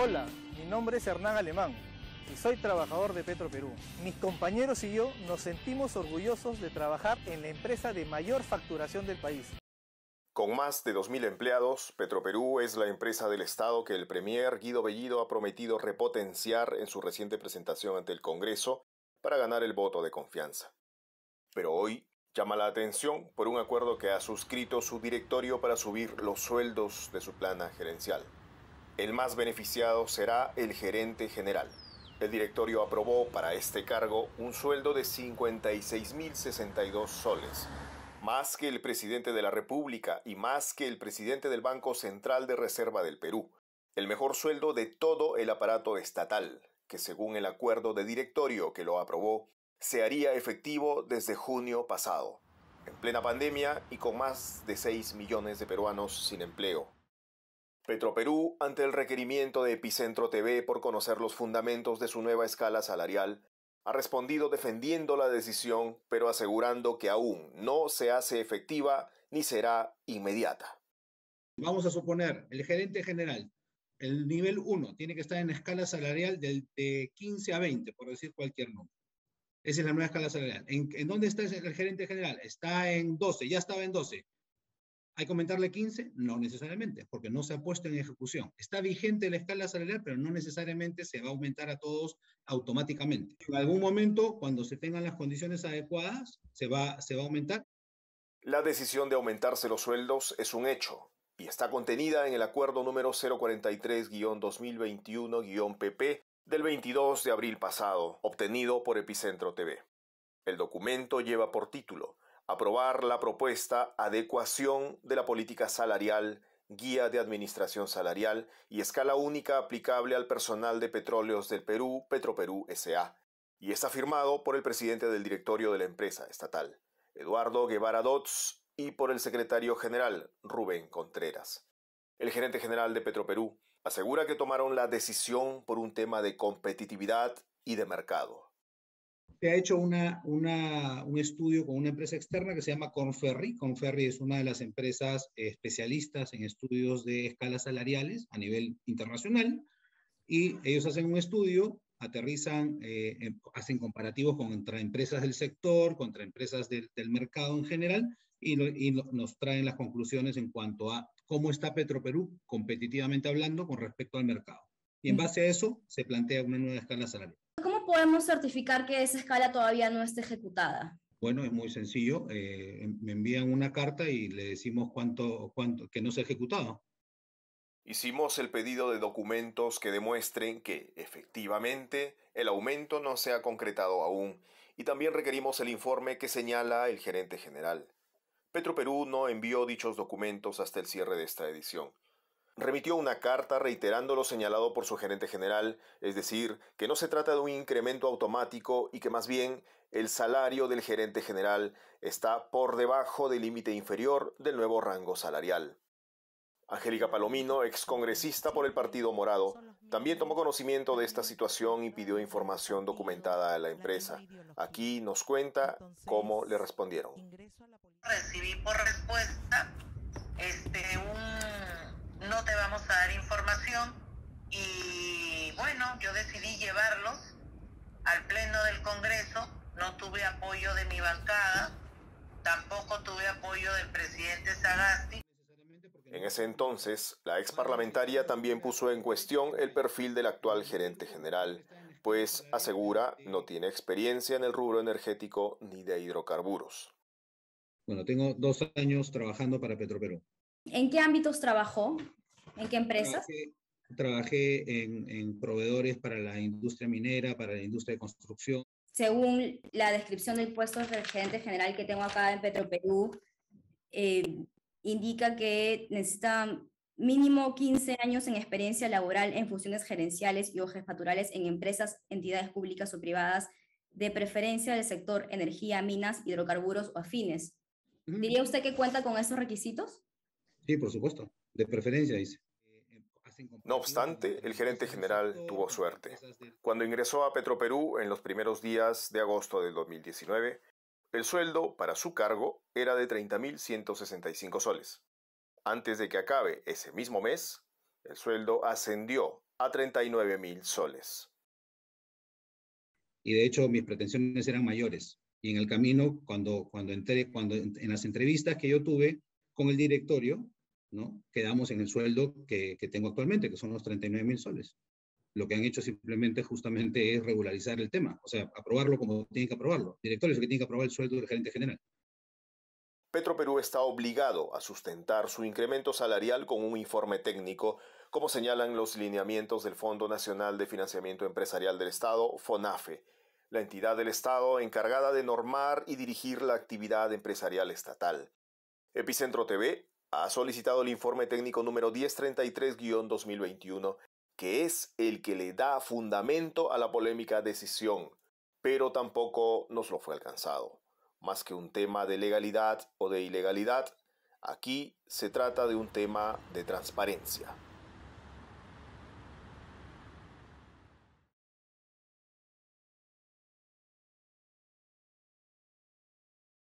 Hola, mi nombre es Hernán Alemán y soy trabajador de Petro Perú. Mis compañeros y yo nos sentimos orgullosos de trabajar en la empresa de mayor facturación del país. Con más de 2.000 empleados, Petroperú es la empresa del Estado que el Premier Guido Bellido ha prometido repotenciar en su reciente presentación ante el Congreso para ganar el voto de confianza. Pero hoy llama la atención por un acuerdo que ha suscrito su directorio para subir los sueldos de su plana gerencial. El más beneficiado será el gerente general. El directorio aprobó para este cargo un sueldo de 56.062 soles, más que el presidente de la República y más que el presidente del Banco Central de Reserva del Perú, el mejor sueldo de todo el aparato estatal, que según el acuerdo de directorio que lo aprobó, se haría efectivo desde junio pasado, en plena pandemia y con más de 6 millones de peruanos sin empleo. Petroperú, ante el requerimiento de Epicentro TV por conocer los fundamentos de su nueva escala salarial, ha respondido defendiendo la decisión, pero asegurando que aún no se hace efectiva ni será inmediata. Vamos a suponer, el gerente general, el nivel 1, tiene que estar en escala salarial del, de 15 a 20, por decir cualquier número. Esa es la nueva escala salarial. ¿En, ¿En, dónde está el gerente general? Está en 12, ya estaba en 12. ¿Hay que aumentarle 15? No necesariamente, porque no se ha puesto en ejecución. Está vigente la escala salarial, pero no necesariamente se va a aumentar a todos automáticamente. En algún momento, cuando se tengan las condiciones adecuadas, se va, se va a aumentar. La decisión de aumentarse los sueldos es un hecho y está contenida en el acuerdo número 043-2021-PP del 22 de abril pasado, obtenido por Epicentro TV. El documento lleva por título Aprobar la propuesta Adecuación de la política salarial, guía de administración salarial y escala única aplicable al personal de petróleos del Perú, Petroperú SA, y está firmado por el presidente del directorio de la empresa estatal, Eduardo Guevara Dotz, y por el secretario general, Rubén Contreras. El gerente general de Petroperú asegura que tomaron la decisión por un tema de competitividad y de mercado se ha hecho una, una, un estudio con una empresa externa que se llama Conferri. Conferri es una de las empresas especialistas en estudios de escalas salariales a nivel internacional y ellos hacen un estudio, aterrizan, eh, hacen comparativos contra empresas del sector, contra empresas del, del mercado en general y, lo, y lo, nos traen las conclusiones en cuanto a cómo está Petroperú competitivamente hablando con respecto al mercado. Y en base a eso se plantea una nueva escala salarial podemos certificar que esa escala todavía no está ejecutada? Bueno, es muy sencillo. Eh, me envían una carta y le decimos cuánto, cuánto, que no se ha ejecutado. Hicimos el pedido de documentos que demuestren que, efectivamente, el aumento no se ha concretado aún y también requerimos el informe que señala el gerente general. Petroperú no envió dichos documentos hasta el cierre de esta edición remitió una carta reiterando lo señalado por su gerente general, es decir, que no se trata de un incremento automático y que más bien el salario del gerente general está por debajo del límite inferior del nuevo rango salarial. Angélica Palomino, excongresista por el Partido Morado, también tomó conocimiento de esta situación y pidió información documentada a la empresa. Aquí nos cuenta cómo le respondieron. Recibí por respuesta este, un no te vamos a dar información y bueno, yo decidí llevarlos al Pleno del Congreso, no tuve apoyo de mi bancada, tampoco tuve apoyo del presidente Sagasti. En ese entonces, la ex parlamentaria también puso en cuestión el perfil del actual gerente general, pues asegura no tiene experiencia en el rubro energético ni de hidrocarburos. Bueno, tengo dos años trabajando para Petroperú. ¿En qué ámbitos trabajó? ¿En qué empresas? Trabajé, trabajé en, en, proveedores para la industria minera, para la industria de construcción. Según la descripción del puesto del gerente general que tengo acá en Petroperú, eh, indica que necesita mínimo 15 años en experiencia laboral en funciones gerenciales y o jefaturales en empresas, entidades públicas o privadas, de preferencia del sector energía, minas, hidrocarburos o afines. ¿Diría usted que cuenta con esos requisitos? Sí, por supuesto. De preferencia, dice. No obstante, el gerente general tuvo suerte. Cuando ingresó a Petroperú en los primeros días de agosto del 2019, el sueldo para su cargo era de 30.165 soles. Antes de que acabe ese mismo mes, el sueldo ascendió a 39 mil soles. Y de hecho mis pretensiones eran mayores. Y en el camino, cuando, cuando entré, cuando en las entrevistas que yo tuve con el directorio, ¿no? quedamos en el sueldo que, que tengo actualmente, que son los 39 mil soles. Lo que han hecho simplemente justamente es regularizar el tema, o sea, aprobarlo como tienen que aprobarlo. El directorio es el que tiene que aprobar el sueldo del gerente general. Petroperú está obligado a sustentar su incremento salarial con un informe técnico, como señalan los lineamientos del Fondo Nacional de Financiamiento Empresarial del Estado, FONAFE, la entidad del Estado encargada de normar y dirigir la actividad empresarial estatal. Epicentro TV ha solicitado el informe técnico número 1033-2021, que es el que le da fundamento a la polémica decisión, pero tampoco nos lo fue alcanzado. Más que un tema de legalidad o de ilegalidad, aquí se trata de un tema de transparencia.